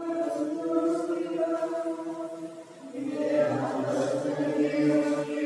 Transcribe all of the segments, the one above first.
Alleluia, Alleluia,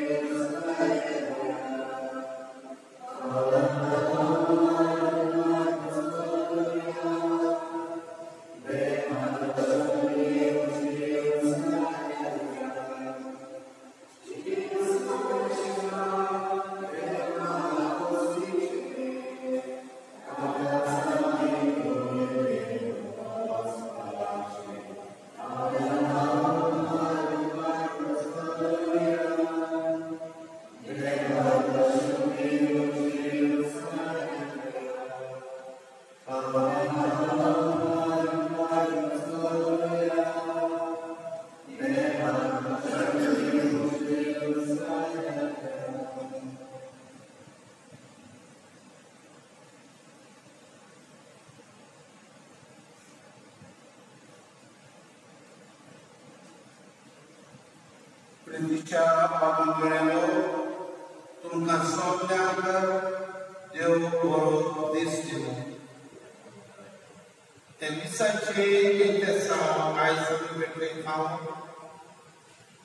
Temissatietessão Gaisam Perfeição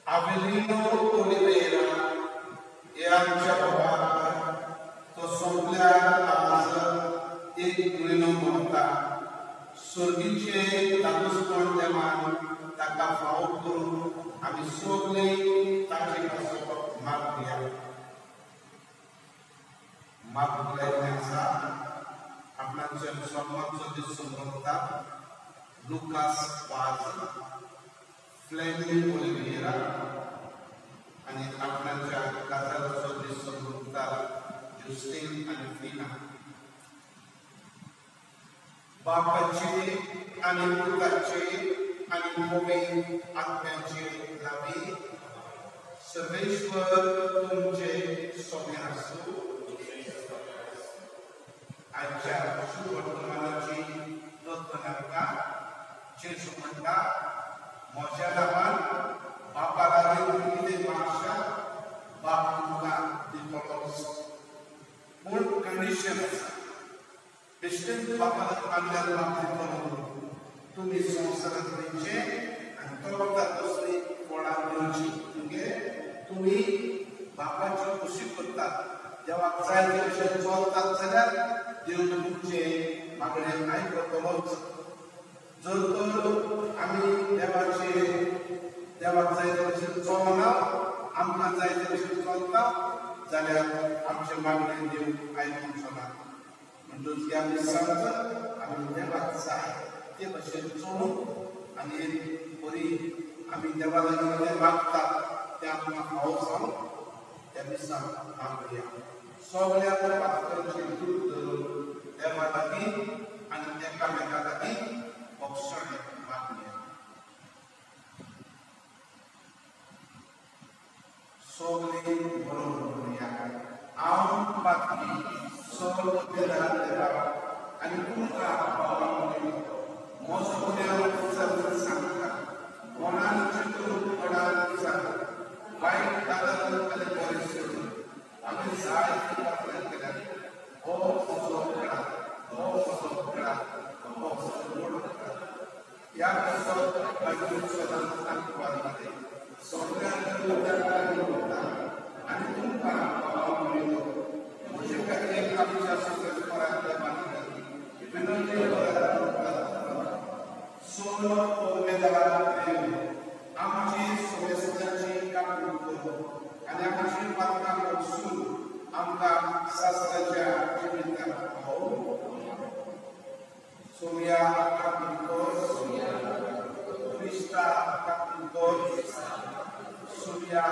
Avelino Oliveira Yancha Babara de Asa E Grino Morta Sorgiche Tatus da Takafau Guru Amisogli Takikaso Martia Martia Martia ताचे पासून मागया मागलें आसा आपणाचे सन्मानचो दीस संबंधता लुकास पाच फ्लेमिंग ओलिव्हिरा आणि आपणाच्या काजाराचो दीस संबंधता जुस्टीन आणि फिना बापाचे आणि पुताचे आणि मोवे आत्म्याचे नावे सर्वेश्वर तुमचे सोने असो आजच्या शुभ वर्तमानाची दोस्त नका शीर्ष म्हणता मोशाला मान बापाला दिले माशा बाप तुमका दिवस पूण कंडिशन आसा बेश्टेच बापाला मागल्यार बाप दिवलो तुम्ही संवसारात वयचे आनी तो वता दुसरी कोणाक मेळची तुमगे म्हणजे तुम्ही बापाची खुशी करतात देवाक जाय ते कशें चलतात जाल्यार देव देवचे मागणे ऐकतोच जर तर आम्ही देवाचे देवाक जायते भशेन चलना आमकां जायते भशेन चलता जाल्यार आमचे मागणे देव आयकूंक शकना म्हणटच की आमी सांगतात आमी देवाक जाय ते भशेन चलून आनी बरी आमी देवा लागून जे मागता ते आमकां फावो जावन त्या दिसा मागया सगळ्या करपाक दूर धरून देवा लागीं आनी एकामेका लागीं मोक्षाणे मागया सगळी बरोबर करुया हांव बाकी सगळो देदार देवा आनी तुमकां भावांनी म्हजो उद्या सांगता कोणान चिंतून कोणान सांगता वाईट कागद आनी परिस्थिती आमी जाय ती पात्र केल्या हो म्हजो खेळा हो म्हजो खेळा हो म्हजो गोड खेळा या कसो बाजून सदांच सांगपाक सगळ्यांक उद्या आनी तुमकां भावा म्हणलो Solo Surya Kapitos Krista Kapitos Surya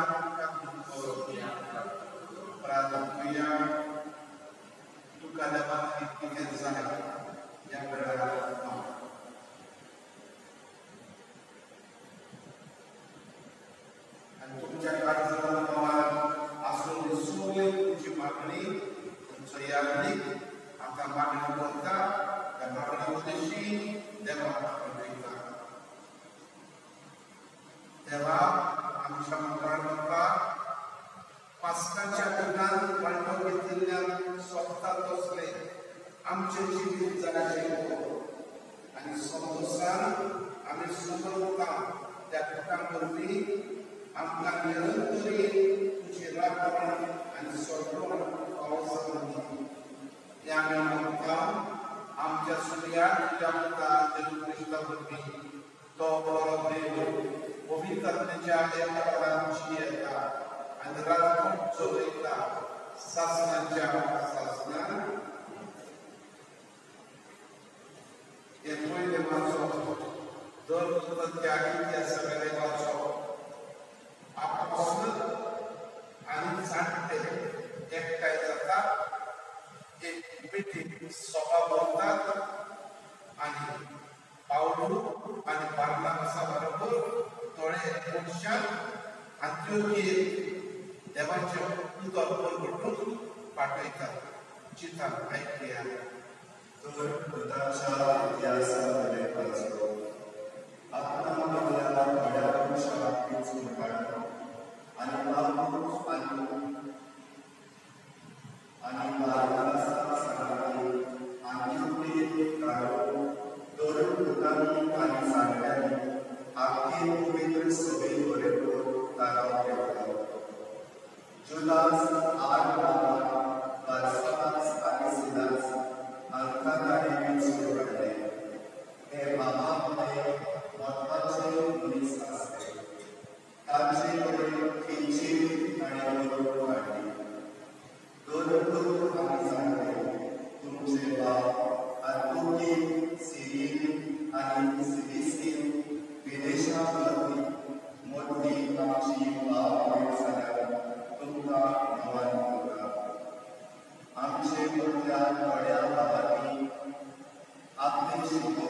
کہ کوئی نے مانسو دور مطلب کیا کیا سمیرے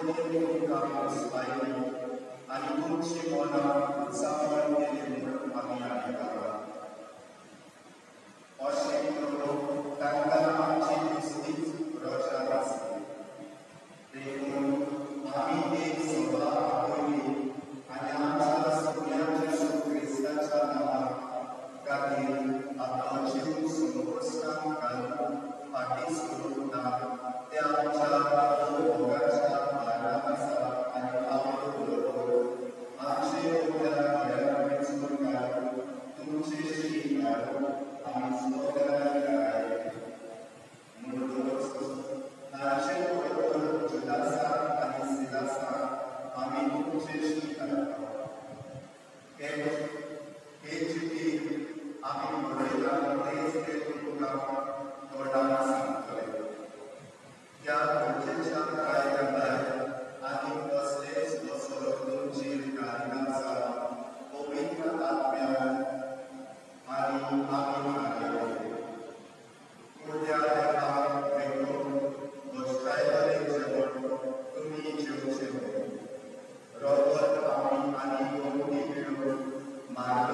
Antônio Carlos Baiano, Arnulfo Simona, Samuel Pedro. Para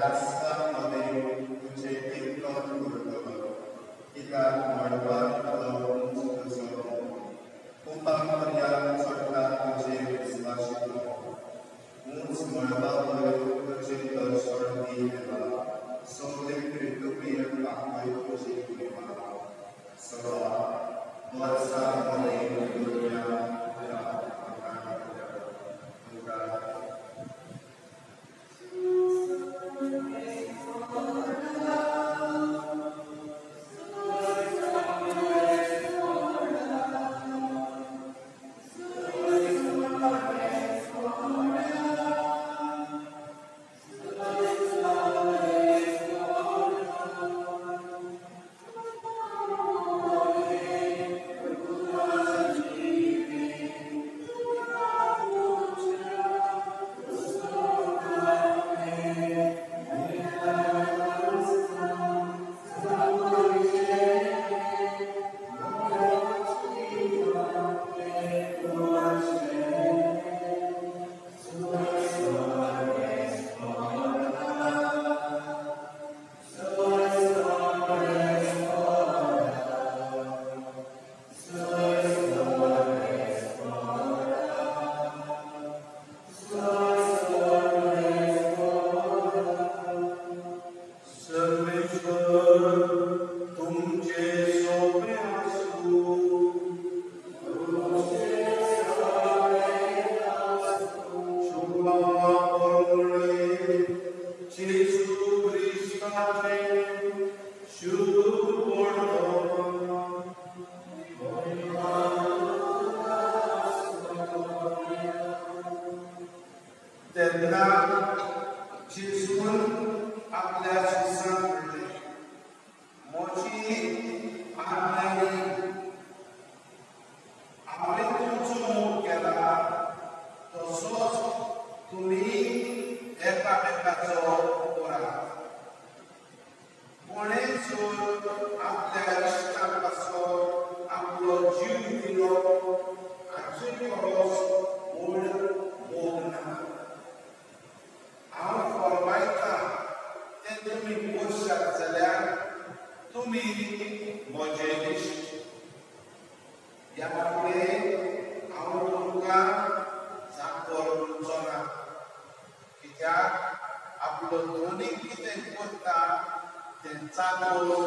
that's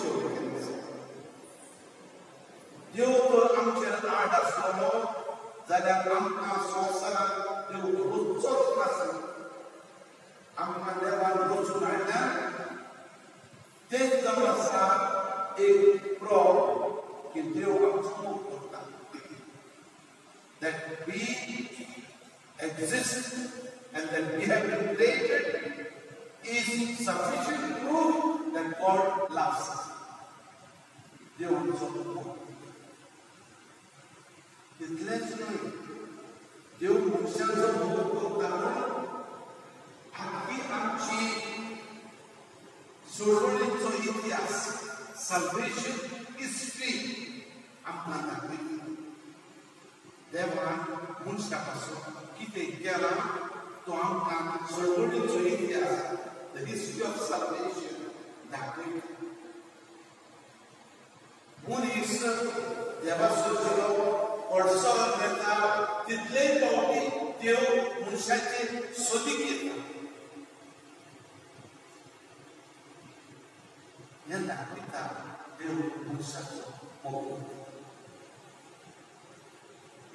children. Due to ancient art as that an ancestor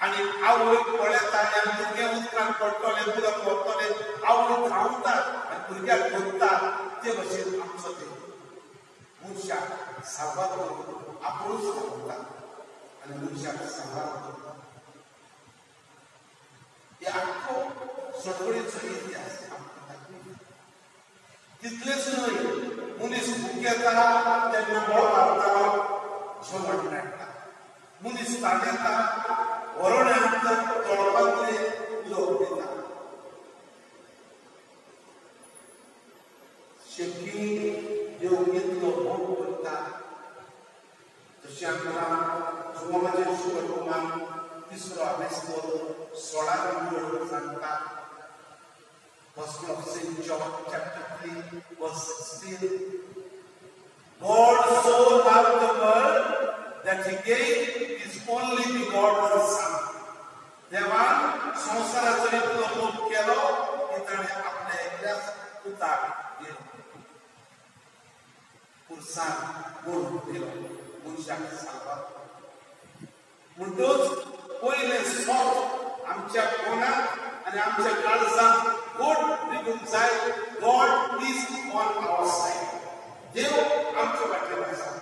आणि आवळी पोळ्या ताल्या भुरगे उदकान पडटले उदक वतले आवळी धांवतात आणि भुरग्याक धरतात ते भशेन आमचो देव मनशाक साबार करून आपुणूच सांगता आणि मनशाक साबार करता हे आख्खो सगळेचो इतिहास तितलेच न्हय मुनीस भूक येता तेन्ना बळ मारता शेवट मेळटा मनीस ताणेता व्हरोन हाडटा तोळपातले उदक दिता शेपी देव इतलो भोग करता तशी आमकां जुवामाच्या शुभकुमान तिसरो अभ्यास सोळा नंबर सांगता Gospel of St. John, chapter 3, verse 16. God so loved the world that he gave his only begotten Son. देवान संसाराचो इतलो मोग केलो की ताणें आपल्या एकल्याच पुताक दिलो पुरसां गुण दिलो मनशाक सांगप म्हणटूच पयले सोप आमच्या कोणाक आनी आमच्या काळजांत गोड निघून जाय God is on our side देव आमच्या वाटेन आसा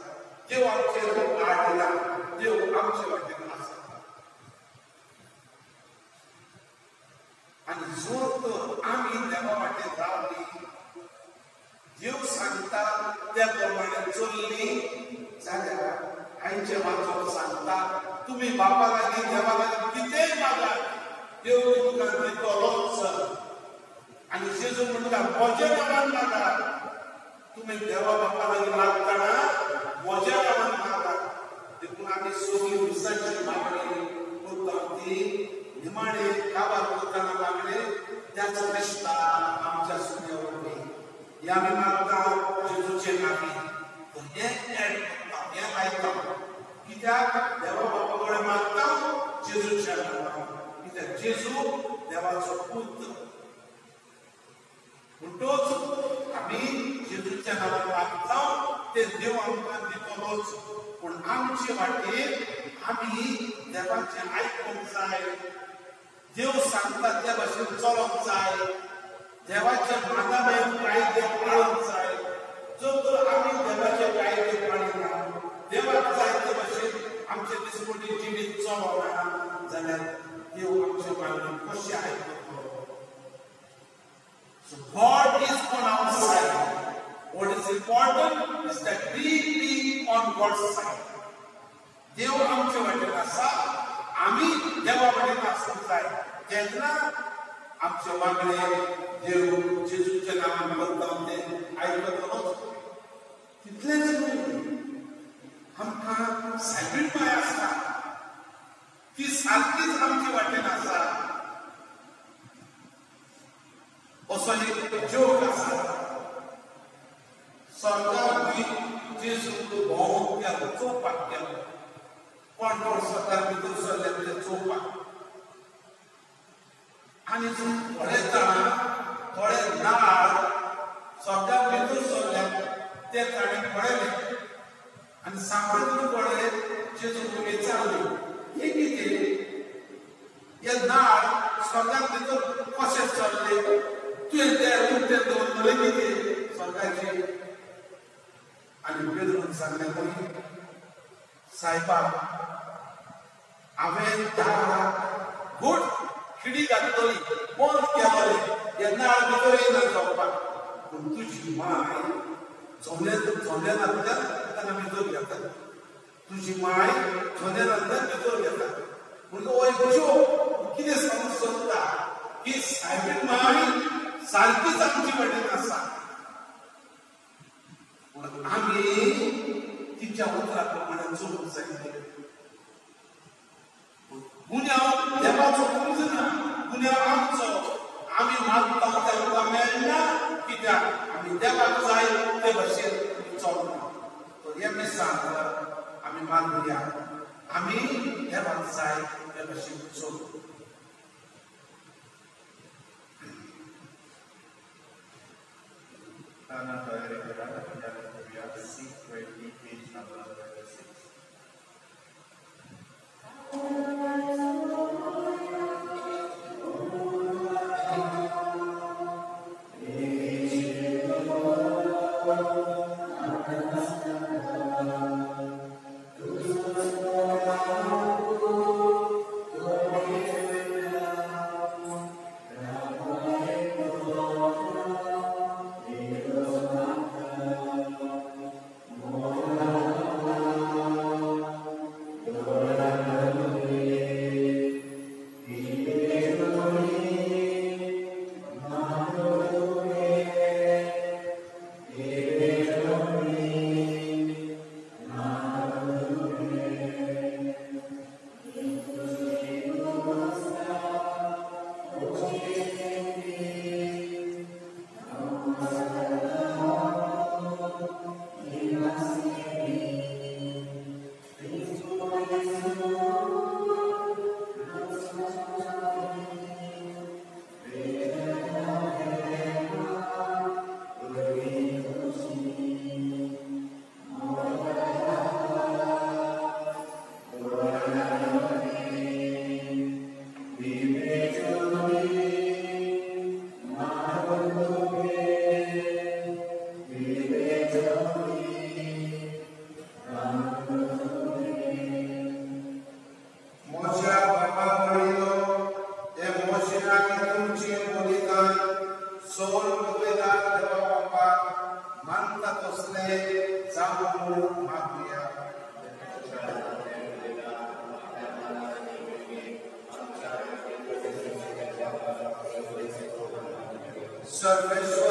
देव आमचेर आड दिला देव आमच्या वाटेन आनी जोर तर आमी देवा वाटेन रावली देव सांगता त्या प्रमाणे चल्ली जाल्यार आयचे वाचोन सांगता तुमी बापा लागीं देवा लागीं कितेंय मागात देव तुमकां दितलोच आनी जेजू म्हणटा म्हज्या नांवान मागा तुमी देवा बापा लागीं मागतना म्हज्या नांवान मागा देखून आमी सगळी विसाची मागणी करता ती निमाणे काबार करतना मागणे त्याच दिसता आमच्या सुन्यावर हे आमी मागता जेजूचे नांवी तर हें एड करता हें लायता कित्याक देवा बापा कडेन मागता जेजूच्या नांवान कित्याक जेजू देवाचो पुत्र म्हणटूच आमी जेजूच्या नांवान मागता ते देव आमकां दितलोच पूण आमचे वाटेन आमी देवाचें आयकूंक जाय देव सांगतात त्या भाशेन चलोंक जाय. देवाचे मागामेन कायदे पाळूंक आहे जो तर आम्ही देवाचे कायदे पाळिना देवाक जाय ते भाशेन आमचे दिसपटी जिवीत चलोना जाल्यार देव आमचे मागणी कशी आयकतलो So God is on our side. What is important is that we be on God's side. देव आमच्या वाटेन आसा आमी देवा वाटेन आसूंक जाय जेन्ना आमचे वागणे देव जेजूच्या नांवान करता ते आयकतलोच तितलेंच न्हय आमकां सायबीण माय आसता ती सारकीच आमचे वाटेन आसा असो एक जोक आसा सरकार जेजूक भोंवून गेलो चोवपाक गेलो कोण कोण सरकार भितर सरले ते चोवपाक आनी थोडे जाणां थोडे नाळ सरकार भितर सरले ते ताणें पळयले आनी सांबाळून पळय जेजूक चालली हे कितें हे नाळ स्वर्गात भितर कशें चल्ले तुवें ते उक्ते दवरतले कितें स्वर्गाची आनी पेद्रून सांगलें कोणी हांवें दाराक घोट खिडी घातली बंद केलोली हे नाळ भितर येयना जावपाक पूण तुजी माय झोले नातल्यान ताका भितर घेता तुजी माय झोल्यानंतर भितर घेता उनको वो एक कितें सांगूंक सोदता की सायबीण माय सारकी आमची कडेन आसा पूण आमी तिच्या उतरा प्रमाणे चलूंक जाय uneori nemațocumzână, uneori ami amin tahta ugamena tidak ami dapat saya tebersih contoh to dia mesanga ami malu ya ami dapat saya tebersih contoh karena saya service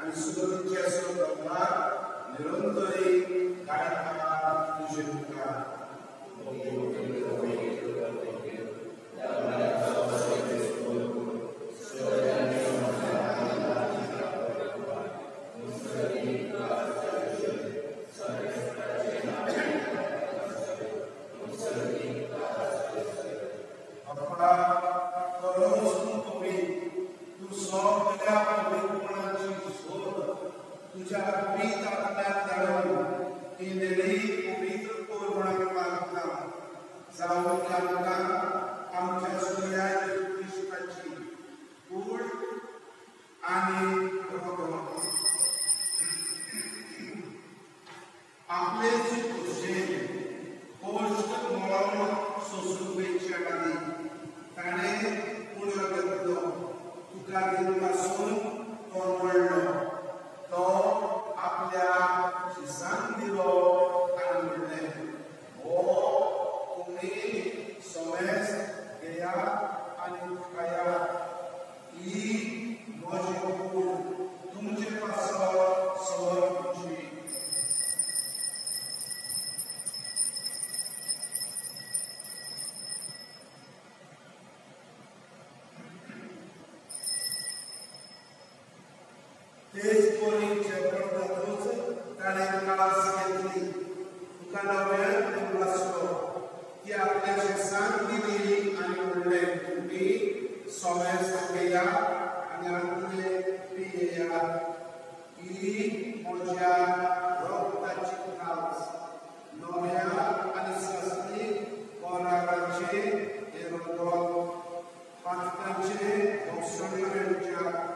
आणि सुगतीचे असो दरबार निरंतरी काळाकाळा तुझे मुखार della tribolazione che ha preso santi di annulle tutti sovesta che ha annulle pia i mogia rotta città noia anissasti ora race e rogo fattace ossolere già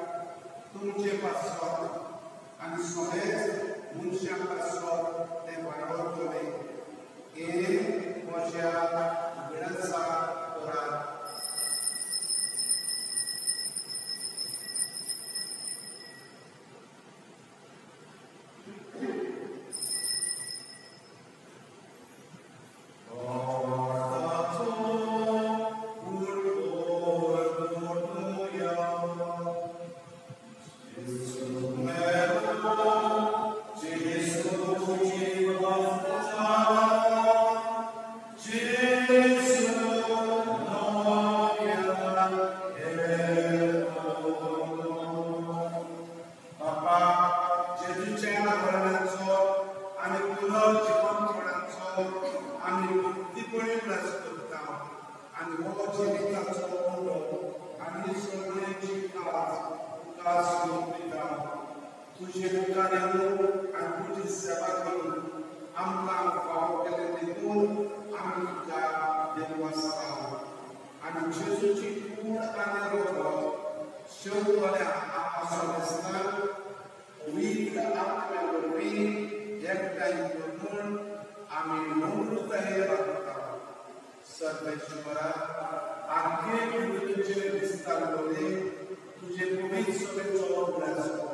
tunce passò anissores un ele onde a तुजे कार्यानु आनी तुजी सेवा करून आमकां फावो केले देखून आमी तुका देवस्ता आनी जेजूची कूड आनी रगत शेवटल्या आपासनास्तान पवित्र आत्म्यावरवी एकठांय करून आमी नम्रताये राखता सर्वेश्वरा आख्खे पृथ्वीचे विस्तारलोले तुजे पवित्र सभेचो अभ्यास कर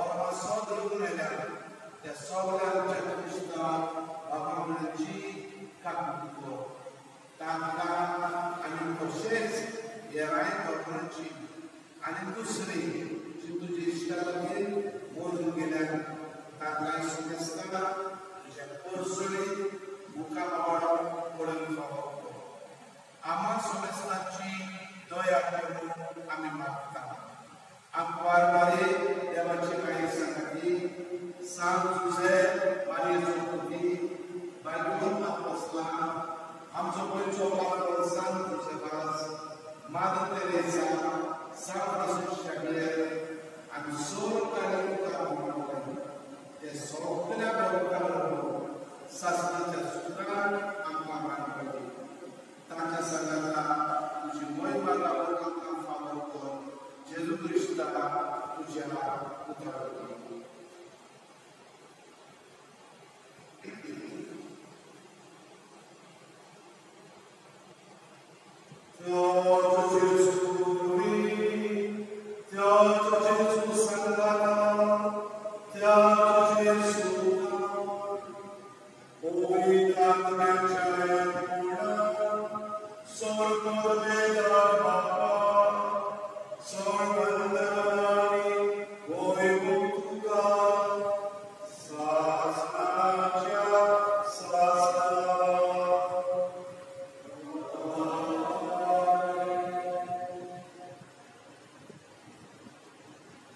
وروى صدر بن له تصور تكريستا وقام الجي كابتو تاكا عن الكوشيس يرعين وقرنجي عن الكسري جدو جيشتا لكي مولو جدا تاكا يسكس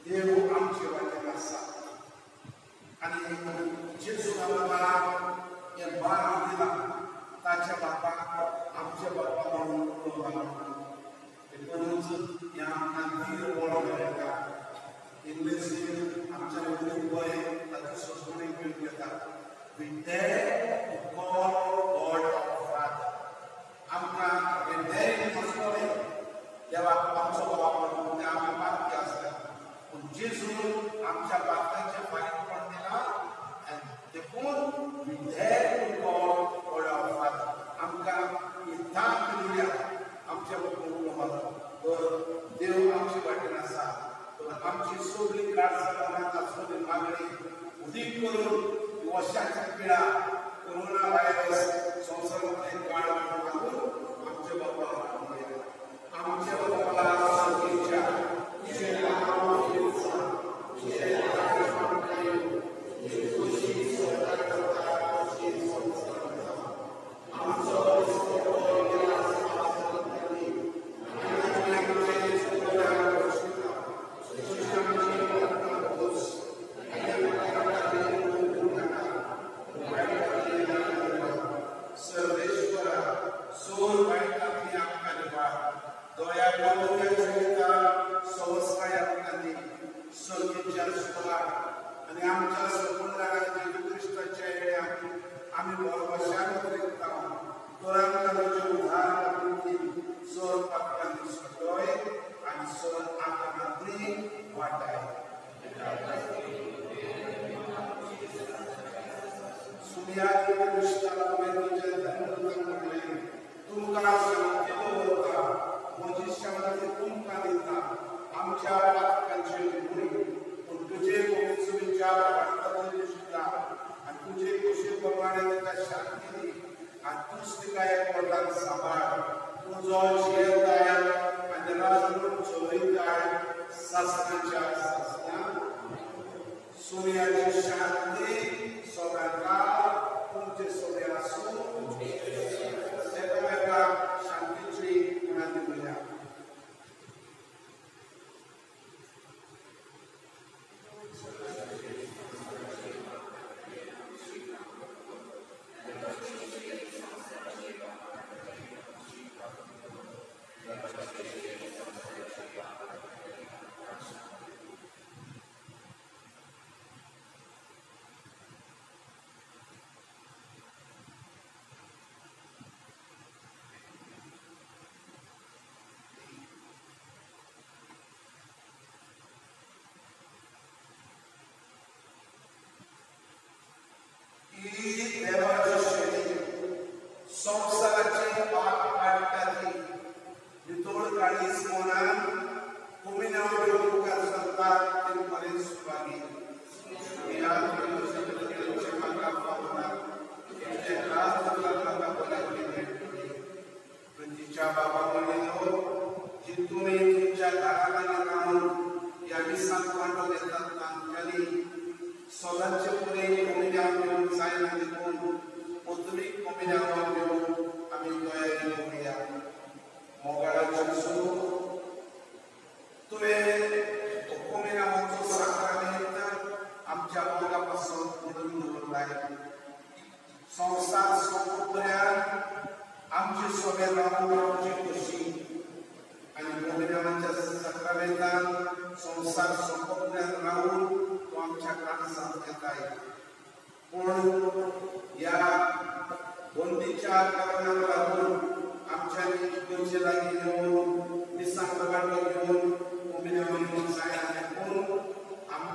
Leo amche wanyama sana ani Yesu na baba ya bara bila tacha baba amche baba mungu baba ekonomi ya nanti mereka. Indonesia amche mungu boy tapi sosmani pun kita we dare to call God our Father. Amka we dare to jawab amche Corona virus, sosial media. تو جو جیل دایا پندرہ سنوں کو سوریا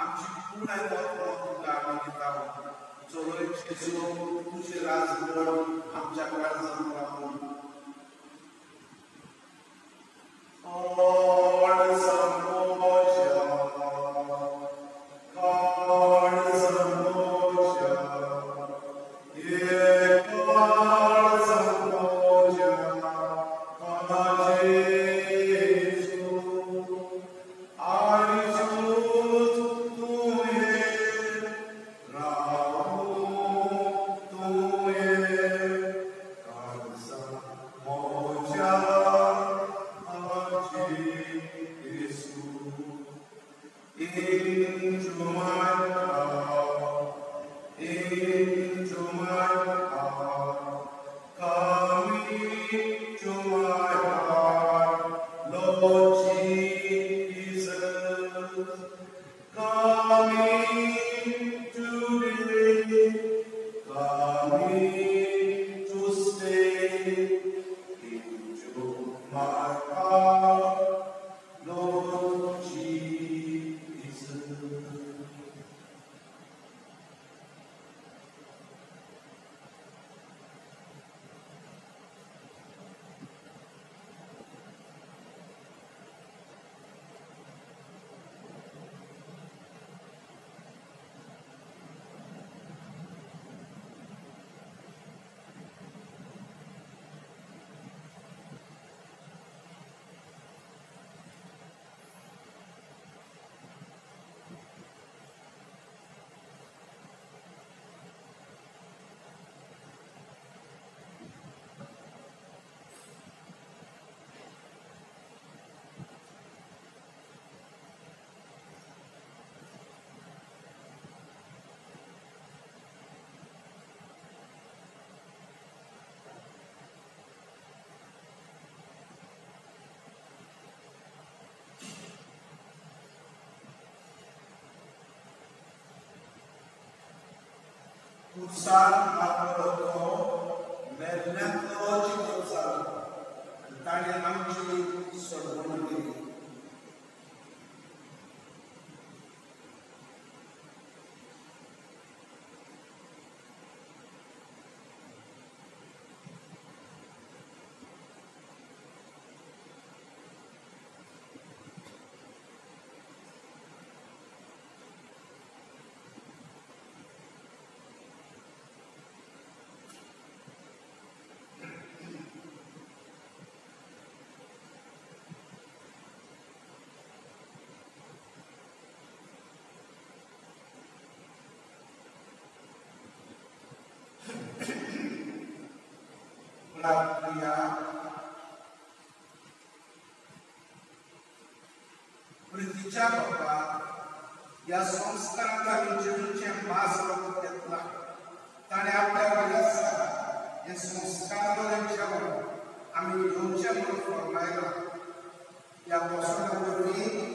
am citit mai mult pentru că am avut să vă rețeți o cuțe la zbor, am cea la zbor. God. που σαν ακροτό με प्रिया प्रितीच्या बाबा या संस्कारांचा विंचणीचे मास लोक घेतला ताणे आपल्या वडिलांचा हे संस्कारामध्ये ठेवून आम्ही घेऊनचे म्हणून फरमायला या पासून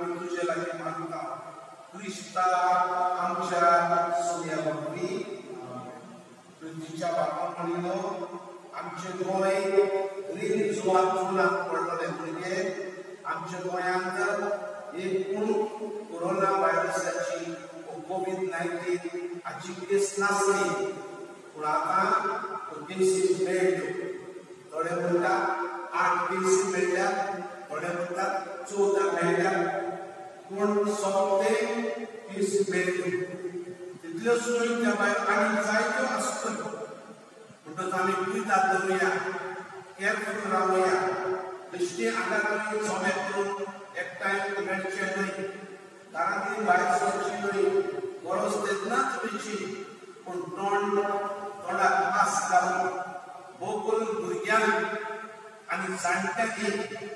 berpujalah yang maha kuat. Krista Amca Surya Bakti Berjicara Amalino Amca Goy Rini Suwak Tuna Kortole Kulike Amca Goy Corona Virus Aci COVID-19 Aci Krista Sri Kulaka Kutisi Medu Tore Bunda Artisi Medu Tore Bunda Cuta Medu पूण सोंपते केसी मेळ्ळ्यो तितल्यो सोय त्या भायर आनी जायत्यो आसतल्यो म्हणटच आमी कुयदाद दवरुया केअरफूल रावया बेश्टी हांगा तरी सोमे करून एकठांय मेळचे न्हय दारांतली भायर सरची न्हय गरज तेन्नाच वयची पूण तोंड तोंडाक मास्क घालून भोव करून भुरग्यांक आनी जाणट्यांनी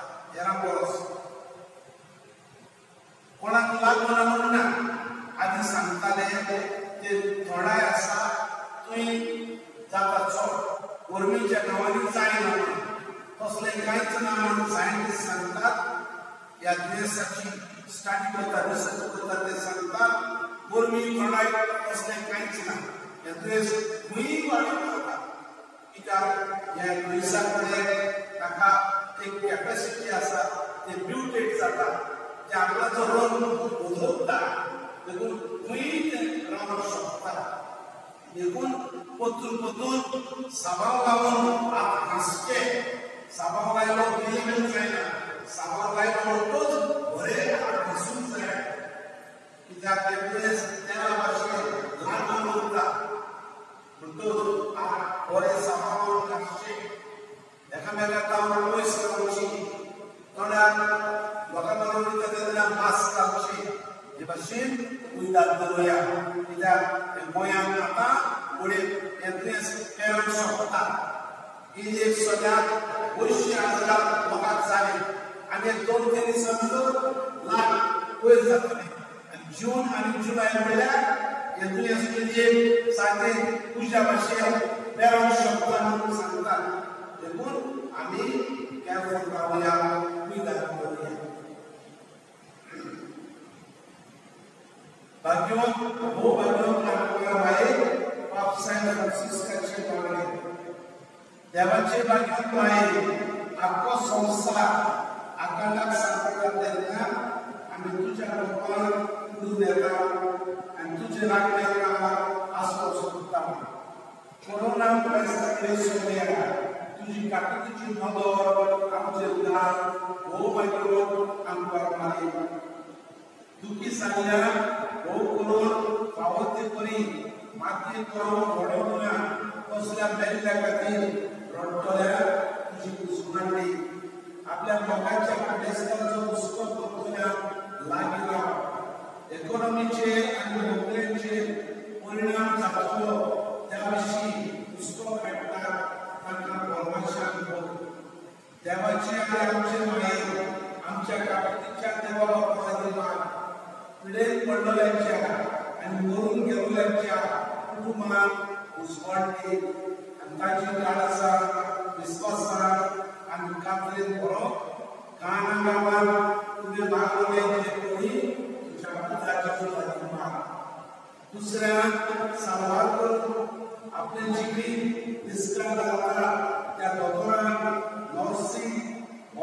हेरा परस कोणाक लागना ना आधी सांगताले ते थोडाय आसा तुवें जाताचो चड गरमेच्या गांवांनी जायना तसले कांयच ना म्हणून सायंटिस्ट सांगतात या दुयेंसाची स्टडी करता रिसर्च करता ते सांगतात गरमी थोडाय तसले कांयच ना हे दुयेंस खंयी वाडून कित्याक ह्या दुयेंसा कडेन ताका एक कॅपॅसिटी आसा ते म्युटेट जाता ते आपल्याचो रंग बदलता देखून खंयी ते रावंक शकता देखून परतून परतून साबाव लावून आत हांसचे साबाव लायलो कितें जायना साबाव लायलो म्हणटूच बरे हात हांसूंक जाय कित्याक ते प्लेस त्या भाशेन ल्हान उरता म्हणटूच हात बरे साबाव हांसचे एकामेकाक लावन पयस रावची undang Mahkamah Agung kita undang Mas Kabashir. Di Bashir undang Buya. Kita moyang apa? Boleh yang tulis parents of Ini sudah usia adalah makat saya. Anda tahu dari sebelum lah kuasa ini. Jun dan Julai bila yang tulis kerja saya usia Bashir parents of Tan sangat. Namun kami بكافة الأولياء من الدنيا Banyuan, mau banyuan melakukan baik, wafsai Francis kecil orang. Jangan cek banyuan baik, aku susah akan laksanakan dengan ambil tujuan perempuan dunia dan tujuan mereka asal utama. Corona pesta kresionera. kata-kata nodor, amje ular, oh my god, ambar mari. Duki sanya, oh kurun, awati kuri, mati kurun, bodona, kosla bella kati, rotola, kuji kusumandi. Apna makacha pedestal jo usko kotuna lagira. Ekonomi che, and the complaint che, purinam sakto, tabashi, usko kata. देवाचे आनी आमचे माये आमच्या कापतीच्या देवा बापाचा दिमान पिडेन पडलेल्यांच्या आनी मरून गेल्ल्यांच्या कुटुंबांक उजवाडली आनी ताची काळ आसा विस्वासान आनी कातरेन बरो काना गांवांत तुवें मागलें तें कोणी तुज्या पुताच्या फुलांनी माग दुसऱ्याक सांबाळ करून आपले जिवीत निस्काळ घालता त्या दोतोरांक नर्सी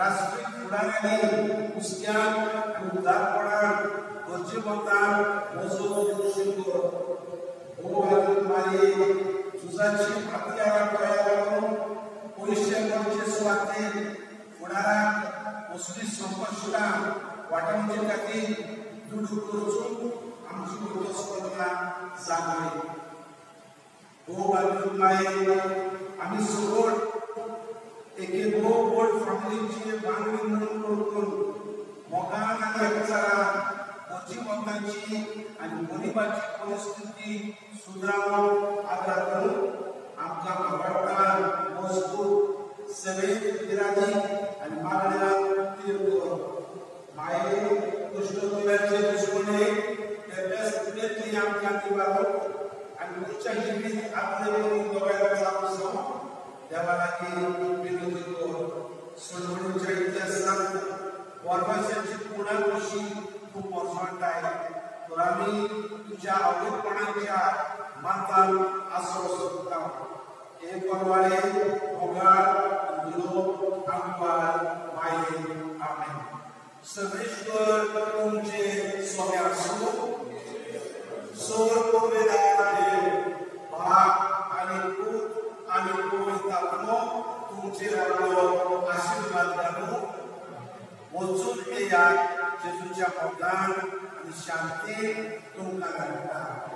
पावल्यार आनी आप कशें बरोवतल्यार राख आनी सांबाळ कोवडी कुसक्यान आनी शुभ वर्तमानात विस्वासी रावन सगळ्यांक आधार आनी सगळ्यांक दिवन वरुतल्या तुज्या ह्या कामां तूं लागीं राव हे वैभवता हातवारी हे पिडेचेर जैत करून हे गुणांनी बकोत तयार करून आदार दी राष्ट्रीय फुडाऱ्यांनी कुसक्यान आनी उदारपणान गरजेवंतान मजो शिंगो हो मारी झुजाची हातयार तयार करून पयशे गोंयचे सुवातेर फुडाराक असली संपशिला वाटावचे खातीर दुडू करचून आमची उर्दो स्पर्धा जागली हो माये आमी सगळ एके भोव व्हड फॅमिलीची बांगडी म्हणून ओळखून मोगान आनी एकचारान गरजेवंतांची आनी गरिबाची परिस्थिती सुदारून आदार करून आमकां खबरदार मजबूत सेवेत विराजी आनी मागण्यांक तीर माये कृष्णगोव्याचे दुश्मने केपेस तितली आमकां दिवालो आनी तुमच्या जिवीत आपले गोव्याला जावं सो देवा लागीं विनंती कर सणवणीच्या इतिहासांत वर्माशांची पुणा कशी तूं मोसवणटाय तर आमी तुज्या आवडीपणाच्या मातान आसरो सोदता हे परवाळे मोगाळ विलोप आंकवाल माये आमेन सर्वेश्वर तुमचे सोमे आसूं सोर पवित्र देव बाप आणि पूत amekuhi takuno tungtiralo asimandanu wotsukiya jesucia kodan nishanti tungkaganta